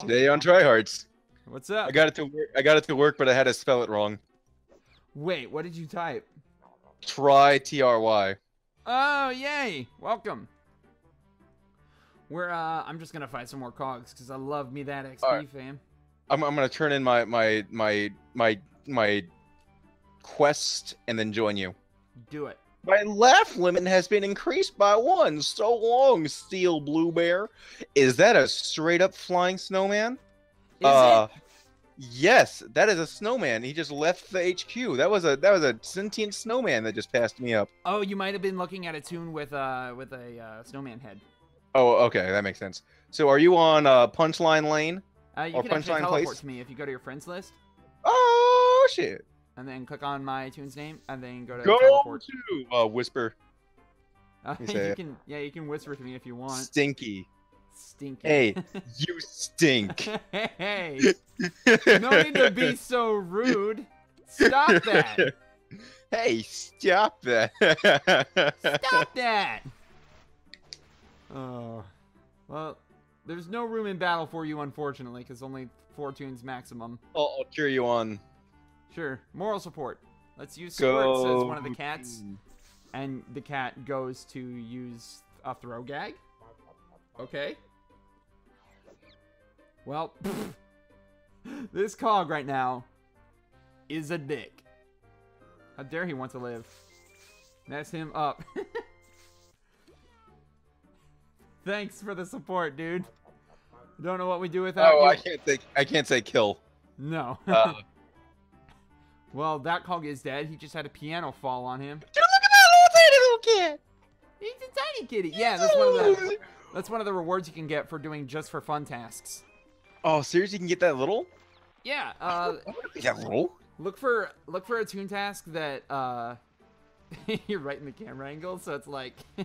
Today on Tri-Hearts. What's up? I got it to work. I got it to work, but I had to spell it wrong. Wait, what did you type? Try T R Y. Oh, yay! Welcome. We're uh, I'm just gonna fight some more cogs because I love me that XP, Alright. fam. I'm, I'm gonna turn in my my my my my quest and then join you. Do it. My laugh limit has been increased by one. So long, Steel Blue Bear. Is that a straight up flying snowman? Is uh, it? Yes, that is a snowman. He just left the HQ. That was a that was a sentient snowman that just passed me up. Oh, you might have been looking at a toon with uh with a uh, snowman head. Oh, okay, that makes sense. So, are you on uh, Punchline Lane? Uh, you Or can Punchline teleport Place? to me if you go to your friends list Oh shit! And then click on my toon's name and then go to Go teleport. to uh, Whisper. Uh, You you say it. can yeah you can whisper to me if you want. Stinky. Stinky. Hey, you stink. hey, no need to be so rude. Stop that. hey, stop that. Stop that! Oh. Well, there's no room in battle for you, unfortunately, because only four toons maximum. I'll, I'll cheer you on. Sure. Moral support. Let's use Squirts as Go. one of the cats, and the cat goes to use a throw gag. Okay. Well, this cog right now is a dick. How dare he want to live? Mess him up. Thanks for the support, dude. Don't know what we do without Oh, you. I can't say I can't say kill. No. Uh, well, that cog is dead. He just had a piano fall on him. Dude, look at that little tiny little kid. He's a tiny kitty. Yeah, that's one of the that's one of the rewards you can get for doing just for fun tasks. Oh, seriously, you can get that little? Yeah. Uh, That little? look for look for a toon task that uh, you're right in the camera angle, so it's like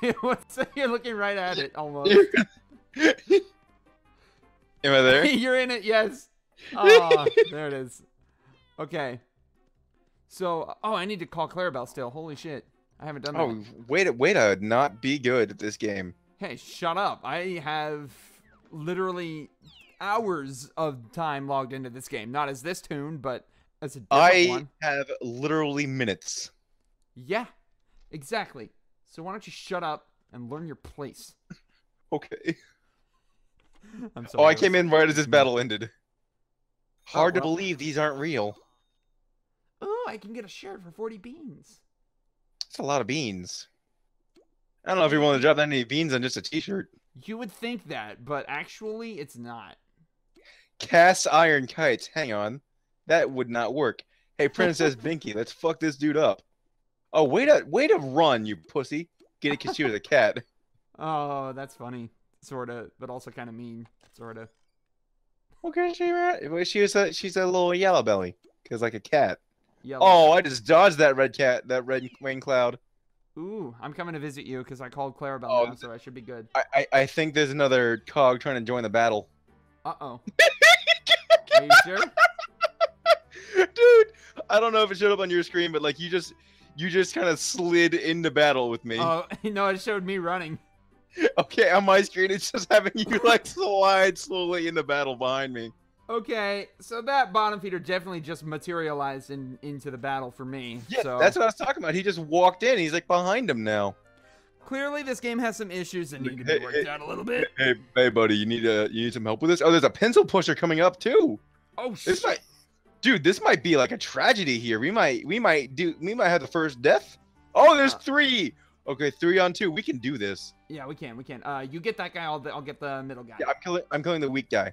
what's you're looking right at it almost. Am I there? You're in it, yes. Oh, there it is. Okay. So, oh, I need to call Clarabelle still. Holy shit. I haven't done that. Oh, way to way to not be good at this game. Hey, shut up. I have literally hours of time logged into this game. Not as this toon, but as a different I one. have literally minutes. Yeah, exactly. So why don't you shut up and learn your place? Okay. I'm sorry. Oh, I came in right as this battle ended. Hard to oh, well. believe these aren't real. Oh, I can get a shirt for 40 beans. That's a lot of beans. I don't know if you want to drop that many beans on just a t-shirt. You would think that, but actually, it's not. Cast iron kites. Hang on. That would not work. Hey, Princess Binky, let's fuck this dude up. Oh, way to way to run, you pussy. Get it because she was a cat. Oh, that's funny. Sorta, but also kind of mean. Sorta. Okay, she ran. well, She was a she's a little yellow belly. Cause like a cat. Yellow. Oh, I just dodged that red cat, that red rain cloud. Ooh, I'm coming to visit you because I called Clarabelle Oh, now, so I should be good. I, I I think there's another cog trying to join the battle. Uh oh. Are you sure? Dude, I don't know if it showed up on your screen, but like you just you just kind of slid into battle with me. Oh no, it showed me running. Okay, on my screen it's just having you like slide slowly into battle behind me. Okay, so that bottom feeder definitely just materialized in, into the battle for me. Yeah, so that's what I was talking about. He just walked in. He's like behind him now. clearly this game has some issues that need to be worked hey, out a little bit. Hey, hey, buddy, you need uh, you need some help with this? Oh, there's a pencil pusher coming up too. Oh This shit! might, dude, this might be like a tragedy here. We might, we might do, we might have the first death. Oh, there's Uh, three. Okay, three on two. We can do this. Yeah, we can, we can. Uh, you get that guy. I'll, I'll get the middle guy. Yeah, I'm killing, I'm killing the weak guy.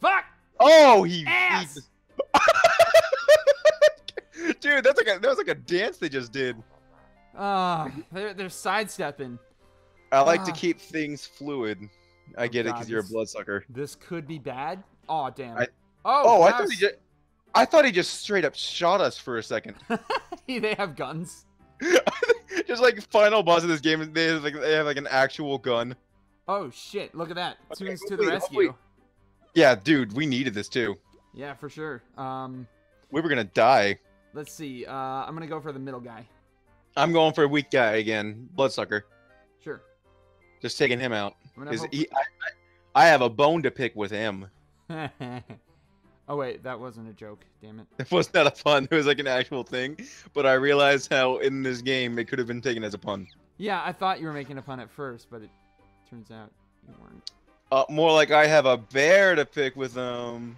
Fuck! Oh, he, he Ass! just- dude, that's like a, that was like a dance they just did. Ah, they're they're sidestepping. I like to Ah. keep things fluid. I Oh, get it because you're a bloodsucker. This could be bad. Oh damn. I- oh, Oh, I thought he just, I thought he just straight up shot us for a second. they have guns. just like final boss of this game, they have like they have like an actual gun. Oh shit! Look at that. Okay, Toons to the rescue. hopefully- Yeah, dude, we needed this too. Yeah, for sure. Um, We were gonna die. let's see. Uh, I'm gonna go for the middle guy. I'm going for a weak guy again, bloodsucker. Sure. Just taking him out. I'm gonna 'Cause hope- he, I, I, I have a bone to pick with him. oh wait, that wasn't a joke. Damn it. It was not a pun. It was like an actual thing. But I realized how in this game it could have been taken as a pun. Yeah, I thought you were making a pun at first, but it turns out you weren't. Uh, more like I have a bear to pick with them.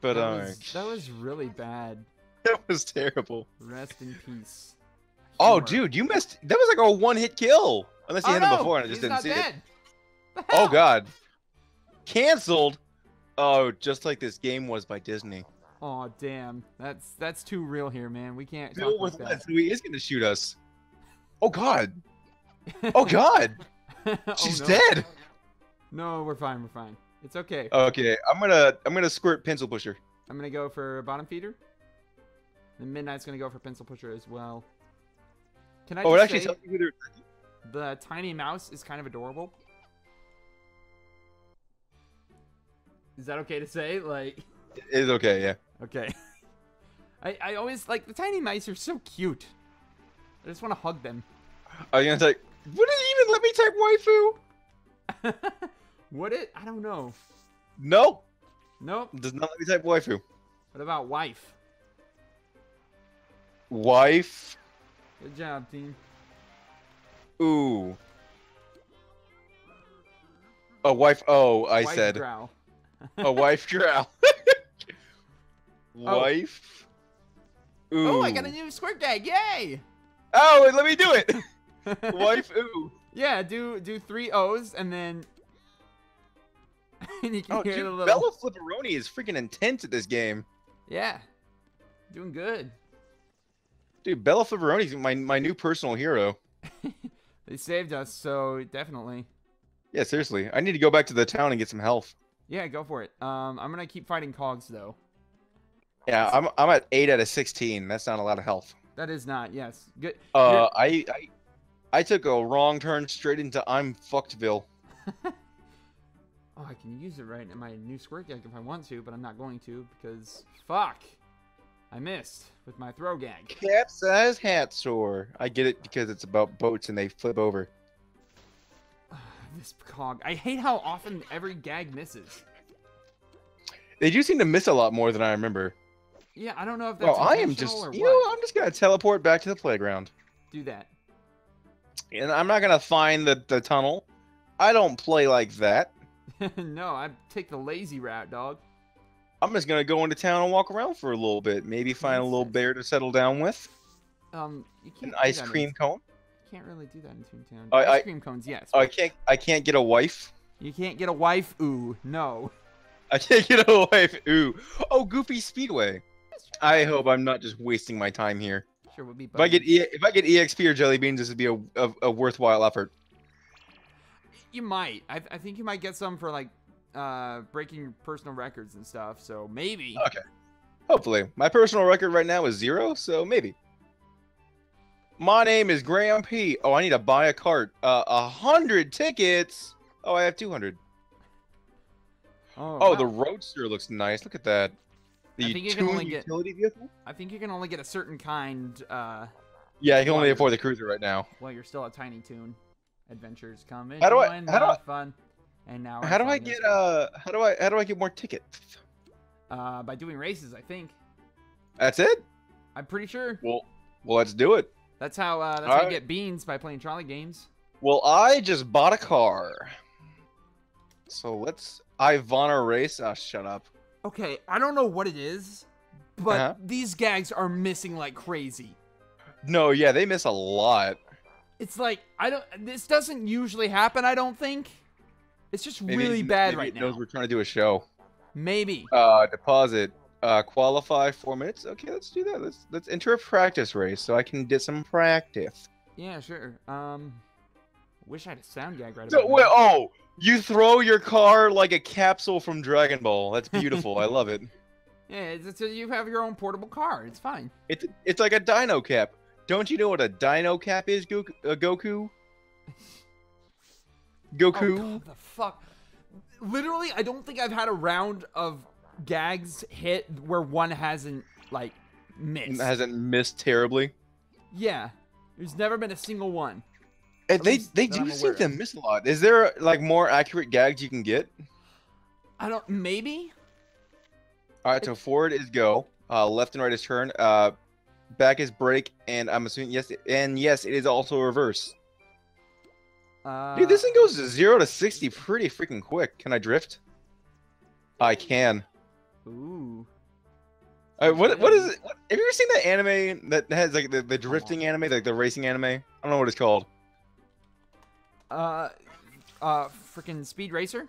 But that, uh, was, that was really bad. that was terrible. Rest in peace. Oh, Humor. dude, you missed. That was like a one-hit kill. Unless you Oh, hit him no, before and I just didn't see it. dead. The Oh? God, canceled. Oh, just like this game was by Disney. Oh damn, that's that's too real here, man. We can't Bill talk was like that. So he is gonna shoot us. Oh God. Oh God. that. Oh, She's no. dead. No, we're fine. We're fine. It's okay. Okay, I'm gonna I'm gonna squirt pencil pusher. I'm gonna go for bottom feeder. And Midnight's gonna go for pencil pusher as well. Can I Oh, it actually tells you who they're. the tiny mouse is kind of adorable? Is that okay to say? Like, It is okay, yeah. okay. I I always like the tiny mice are so cute. I just want to hug them. Are you gonna type? Would it even let me type waifu? Would it? I don't know. Nope. Nope. Does not let me type waifu. What about wife? Wife. Good job, team. Ooh. A wife. Oh, I wife said growl. A wife drow. Oh. wife. Ooh. Oh, I got a new squirt gag! Yay! Oh, wait, let me do it. wife. Ooh. Yeah, do do three O's and then and you can Oh, hear dude, the little Bella Flipperoni is freaking intense at this game. Yeah. Doing good. Dude, Bella Flipperoni's my my new personal hero. They saved us, so definitely. Yeah, seriously. I need to go back to the town and get some health. Yeah, go for it. Um I'm gonna keep fighting cogs though. Yeah, I'm I'm at eight out of sixteen. That's not a lot of health. That is not, yes. Good Uh, I, I I took a wrong turn straight into I'm fuckedville. Oh, I can use it right in my new squirt gag if I want to, but I'm not going to because fuck. I missed with my throw gag. Capsize hat store. I get it because it's about boats and they flip over. This cog. I hate how often every gag misses. They do seem to miss a lot more than I remember. Yeah, I don't know if that's Well, I am just you know I'm just gonna teleport back to the playground, Do that. and I'm not gonna find the the tunnel. I don't play like that. no, I take the lazy route, dog. I'm just gonna go into town and walk around for a little bit. Maybe find a little bear to settle down with. Um, you can't An ice cream cone. Can't really do that in Toontown. I- ice I- cream cones, yes. Oh, I can't. I can't get a wife. You can't get a wife. Ooh, no. I can't get a wife. Ooh. Oh, Goofy Speedway. I hope I'm not just wasting my time here. Sure would be. If I get e- if I get EXP or jelly beans, this would be a, a, a worthwhile effort. you might. I, I think you might get some for like uh breaking personal records and stuff. So maybe. Okay. Hopefully, my personal record right now is zero, so maybe. My name is Graham P. Oh, I need to buy a cart. Uh, a hundred tickets. Oh, I have two hundred. Oh, Oh, wow. the Roadster looks nice. Look at that. The I think you can only get- utility vehicle. I think you can only get a certain kind uh Yeah, I can only afford the cruiser right now. Well, you're still a Tiny Toon. Adventures come and How do I- how do I- fun. And now How do I get uh? How do I how do I get more tickets? uh by doing races? I think. That's it. I'm pretty sure. Well, well, let's do it. That's how uh, that's how you Alright. get beans by playing trolley games. Well, I just bought a car. So let's Ivana race. Ah, shut up. Okay, I don't know what it is, but Uh-huh. these gags are missing like crazy. No, yeah, they miss a lot. It's like I don't. This doesn't usually happen. I don't think. It's just Maybe really bad right it knows now. we're trying to do a show. Maybe. Uh, deposit. Uh, qualify four minutes. Okay, let's do that. Let's let's enter a practice race so I can get some practice. Yeah, sure. Um, wish I had a sound gag right So, wait, oh, you throw your car like a capsule from Dragon Ball. That's beautiful. I love it. Yeah, it's, it's you have your own portable car. It's fine. It's it's like a dino cap. Don't you know what a dino cap is, Goku? Uh, Goku? Goku? Oh, the fuck. Literally, I don't think I've had a round of gags hit where one hasn't like missed. hasn't missed terribly. yeah, there's never been a single one. And they they do seem to miss a lot. Is there like more accurate gags you can get? I don't. Maybe. All right, so forward is go, uh, left and right is turn, uh, back is break, and I'm assuming yes, and yes, it is also reverse. Uh, Dude, this thing goes to zero to sixty pretty freaking quick. Can I drift? I can. Ooh. Uh, what what is it? What, have you ever seen that anime that has like the, the drifting anime, like the racing anime? I don't know what it's called. Uh, uh, freaking Speed Racer.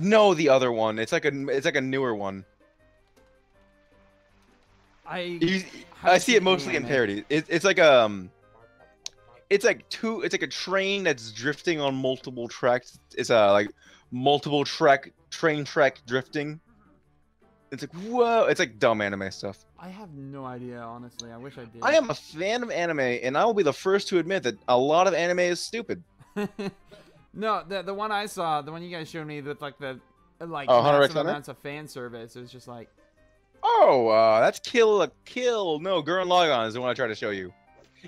No, the other one. It's like a it's like a newer one. I. You, I see it mostly in parody. It, it's like um, it's like two. It's like a train that's drifting on multiple tracks. It's a like multiple track train track drifting. It's like whoa! It's like dumb anime stuff. I have no idea, honestly. I wish I did. I am a fan of anime, and I will be the first to admit that a lot of anime is stupid. no, the the one I saw, the one you guys showed me with like the uh, like Oh, massive amounts of fan service. It was just like, Oh, uh, that's Kill la Kill. No, Gurren Lagann is the one I tried to show you.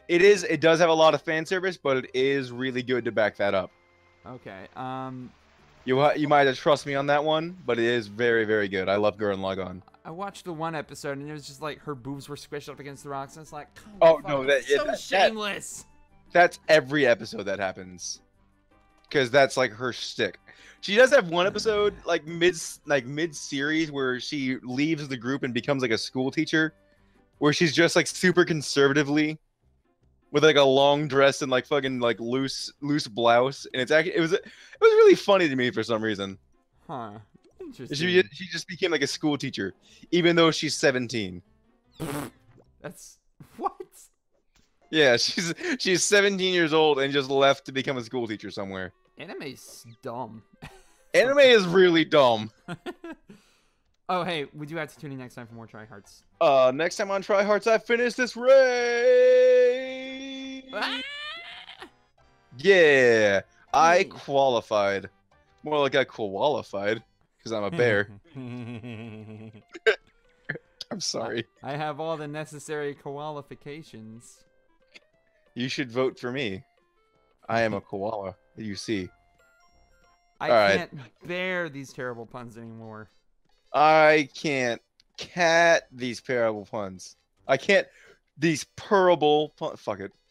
It is. It does have a lot of fan service, but it is really good to back that up. okay, um, You you might have trust me on that one, but it is very very good. I love Gurren Lagann. I watched the one episode and it was just like her boobs were squished up against the rocks, and it's like, Oh, fuck, no, that- yeah, so that- that- shameless. That's every episode that happens, because that's like her stick. She does have one episode like mid like mid series where she leaves the group and becomes like a school teacher, where she's just like super conservatively, with like a long dress and like fucking like loose loose blouse, and it's actually it was it was really funny to me for some reason. Huh. Interesting. She she just became like a school teacher, even though she's seventeen. That's what? Yeah, she's she's 17 years old and just left to become a school teacher somewhere. Anime's dumb. Anime is really dumb. oh, hey, we do have to tune in next time for more Tri-Hearts. Uh, next time on Tri-Hearts, I finish this race. Ah! Yeah, I qualified. More like I qualified because I'm a bear. I'm sorry. I have all the necessary qualifications. You should vote for me. I am a koala. You see, I All right. can't bear these terrible puns anymore. I can't cat these parable puns. I can't these purable pun- fuck it.